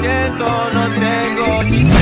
siento, no tengo ni.